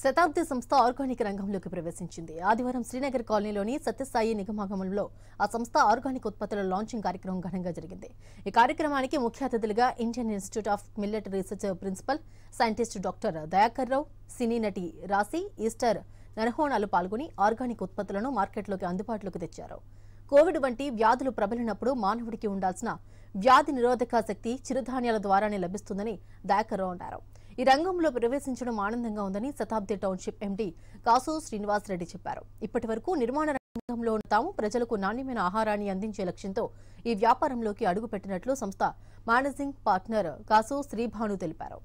శతాబ్ది సంస్థ ఆర్గానిక్ రంగంలోకి ప్రవేశించింది. ఆదివారం శ్రీనగర్ కాలనీలోని సత్యసాయి నిగమాగమంలో ఆ సంస్థ ఆర్గానిక్ ఉత్పత్తుల లాంచింగ్ కార్యక్రమం ఘనంగా జరిగింది. ఈ కార్యక్రమానికి ముఖ్య అతిథులుగా Indian Institute of Millet Research principal scientist doctor Dayakar Rao cine నటి రాశి ఈస్టర్ నరహోణాలు పాల్గొని ఆర్గానిక్ ఉత్పత్తులను మార్కెట్లోకి అందుబాటులోకి తెచ్చారు. కోవిడ్ వంటి వ్యాధులు ప్రబలినప్పుడు మానవుడికి ఉండాల్సిన వ్యాధి నిరోధక శక్తి చిరుధాన్యాల ద్వారానే లభిస్తుందని దయాకర్ రావు అన్నారు. ఈ రంగంలో ప్రవేశించడం ఆనందంగా ఉందని శతాబ్ది టౌన్షిప్ ఎండీ కాసు శ్రీనివాసరెడ్డి చెప్పారు. ఇప్పటి వరకు నిర్మాణ రంగంలో తాము ప్రజలకు నాణ్యమైన ఆహారాన్ని అందించే లక్ష్యంతో ఈ వ్యాపారంలోకి అడుగుపెట్టినట్లు సంస్థ మేనేజింగ్ పార్ట్నర్ కాసు శ్రీభాను తెలిపారు.